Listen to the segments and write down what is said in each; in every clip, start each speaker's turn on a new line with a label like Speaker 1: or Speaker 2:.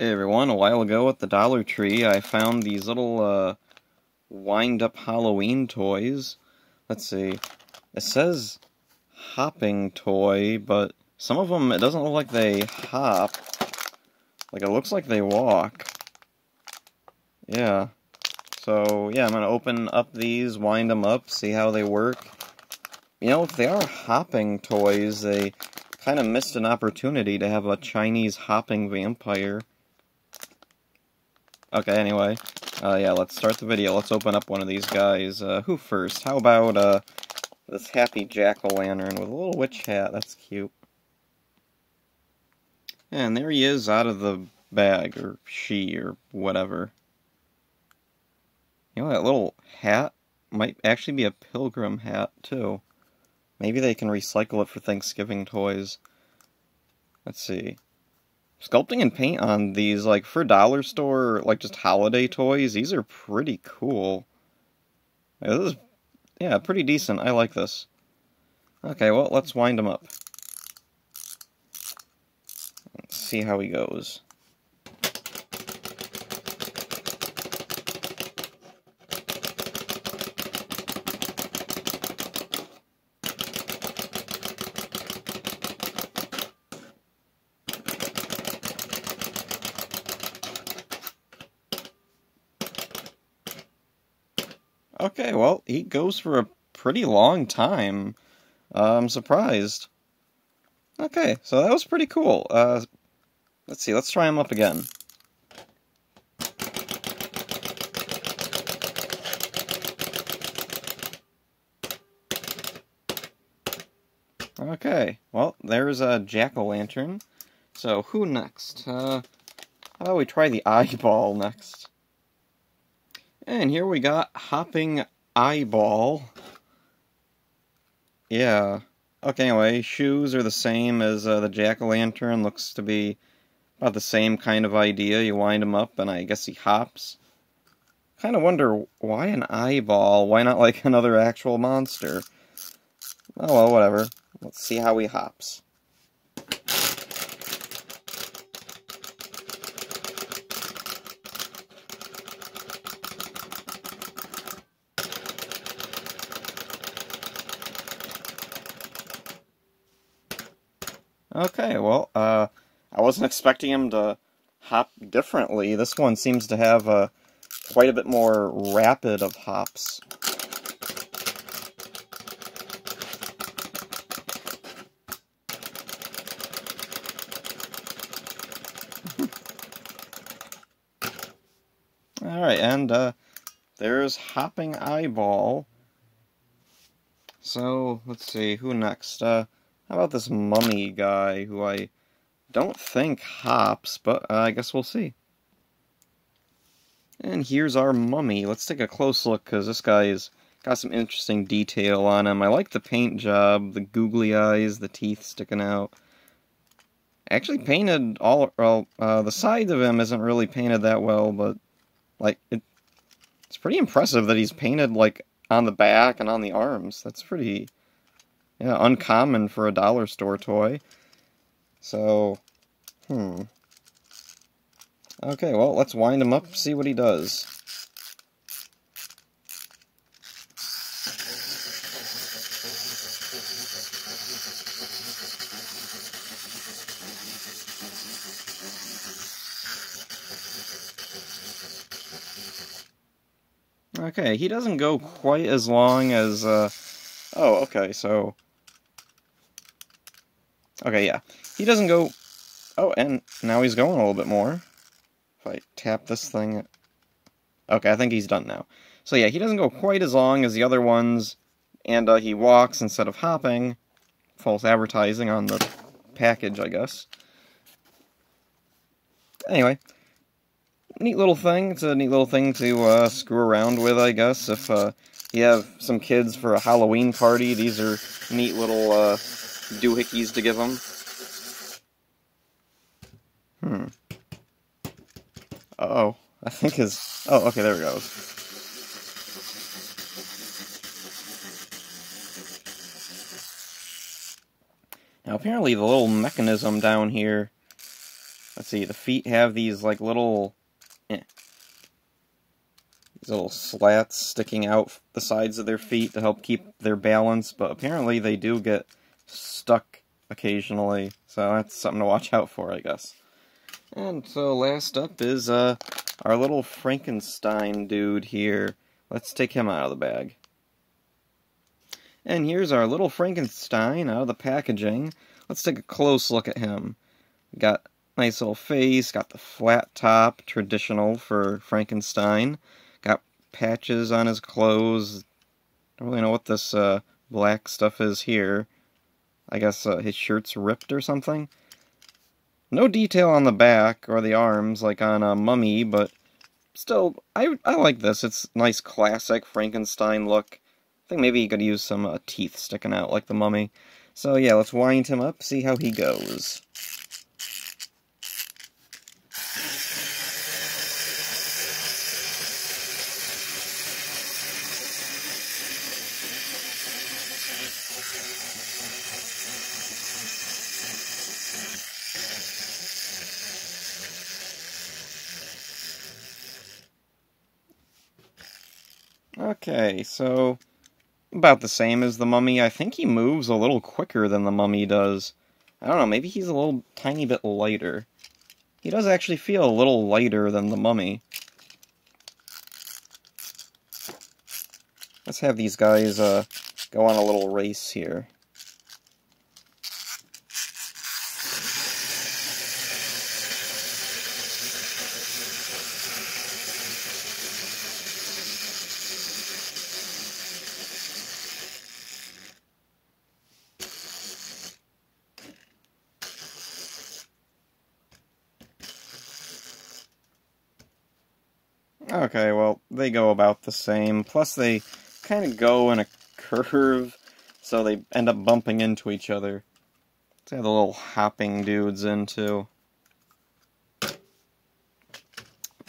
Speaker 1: Hey everyone, a while ago at the Dollar Tree I found these little uh, wind-up Halloween toys. Let's see, it says hopping toy, but some of them it doesn't look like they hop. Like it looks like they walk. Yeah. So yeah, I'm gonna open up these, wind them up, see how they work. You know, if they are hopping toys, they kind of missed an opportunity to have a Chinese hopping vampire. Okay, anyway. Uh, yeah, let's start the video. Let's open up one of these guys. Uh, who first? How about, uh, this happy jack-o'-lantern with a little witch hat. That's cute. And there he is out of the bag, or she, or whatever. You know, that little hat might actually be a pilgrim hat, too. Maybe they can recycle it for Thanksgiving toys. Let's see. Sculpting and paint on these, like, for dollar store, like, just holiday toys, these are pretty cool. Yeah, this is, yeah, pretty decent. I like this. Okay, well, let's wind him up. Let's see how he goes. Okay, well, he goes for a pretty long time. Uh, I'm surprised. Okay, so that was pretty cool. Uh, let's see, let's try him up again. Okay, well, there's a jack-o'-lantern. So, who next? Uh, how about we try the eyeball next? And here we got Hopping Eyeball. Yeah. Okay, anyway, shoes are the same as uh, the jack-o'-lantern. Looks to be about the same kind of idea. You wind him up, and I guess he hops. Kind of wonder, why an eyeball? Why not, like, another actual monster? Oh, well, whatever. Let's see how he hops. Okay, well, uh, I wasn't expecting him to hop differently. This one seems to have uh, quite a bit more rapid of hops. Alright, and uh, there's Hopping Eyeball. So, let's see, who next? Uh, how about this mummy guy who I don't think hops, but uh, I guess we'll see. And here's our mummy. Let's take a close look, because this guy's got some interesting detail on him. I like the paint job, the googly eyes, the teeth sticking out. Actually painted all, well, uh, the side of him isn't really painted that well, but, like, it, it's pretty impressive that he's painted, like, on the back and on the arms. That's pretty yeah, uncommon for a dollar store toy. So, hmm. Okay, well, let's wind him up, see what he does. Okay, he doesn't go quite as long as, uh, oh, okay, so Okay, yeah. He doesn't go... Oh, and now he's going a little bit more. If I tap this thing... Okay, I think he's done now. So yeah, he doesn't go quite as long as the other ones, and uh, he walks instead of hopping. False advertising on the package, I guess. Anyway, neat little thing. It's a neat little thing to uh, screw around with, I guess. If uh, you have some kids for a Halloween party, these are neat little uh, doohickeys to give them. Hmm. Uh oh I think his... Oh, okay, there it goes. Now, apparently the little mechanism down here... let's see, the feet have these like little, eh, these little slats sticking out the sides of their feet to help keep their balance, but apparently they do get stuck occasionally, so that's something to watch out for, I guess. And so last up is uh, our little Frankenstein dude here. Let's take him out of the bag. And here's our little Frankenstein out of the packaging. Let's take a close look at him. Got nice little face, got the flat top, traditional for Frankenstein. Got patches on his clothes. I don't really know what this uh, black stuff is here. I guess uh, his shirt's ripped or something. No detail on the back or the arms like on a mummy, but still, I, I like this. It's nice classic Frankenstein look. I think maybe he could use some uh, teeth sticking out like the mummy. So yeah, let's wind him up, see how he goes. Okay, so about the same as the mummy. I think he moves a little quicker than the mummy does. I don't know, maybe he's a little tiny bit lighter. He does actually feel a little lighter than the mummy. Let's have these guys uh, go on a little race here. Okay, well, they go about the same. Plus, they kind of go in a curve, so they end up bumping into each other. Let's the little hopping dudes into.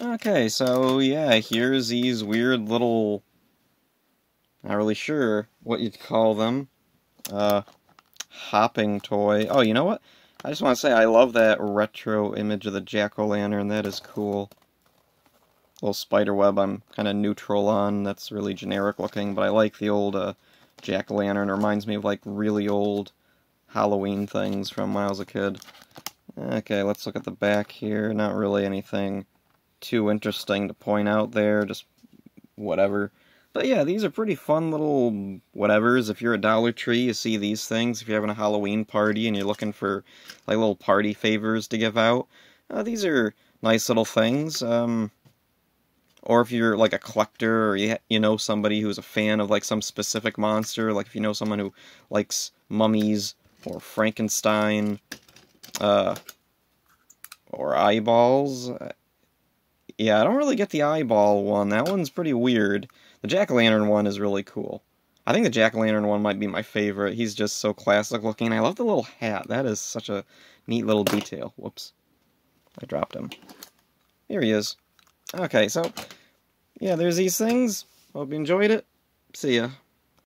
Speaker 1: Okay, so yeah, here's these weird little... Not really sure what you'd call them. Uh, hopping toy. Oh, you know what? I just want to say I love that retro image of the jack-o'-lantern. That is cool little spider web I'm kind of neutral on. That's really generic looking, but I like the old uh, jack-o'-lantern. It reminds me of like really old Halloween things from when I was a kid. Okay, let's look at the back here. Not really anything too interesting to point out there, just whatever. But yeah, these are pretty fun little whatevers. If you're a Dollar Tree, you see these things. If you're having a Halloween party and you're looking for like little party favors to give out, uh, these are nice little things. Um, or if you're like a collector or you, you know somebody who's a fan of like some specific monster like if you know someone who likes mummies or frankenstein uh, or eyeballs yeah i don't really get the eyeball one. That one's pretty weird. The jack-o'-lantern one is really cool. I think the jack-o'-lantern one might be my favorite. He's just so classic looking. I love the little hat. That is such a neat little detail. Whoops. I dropped him. Here he is. Okay, so, yeah, there's these things. Hope you enjoyed it. See ya.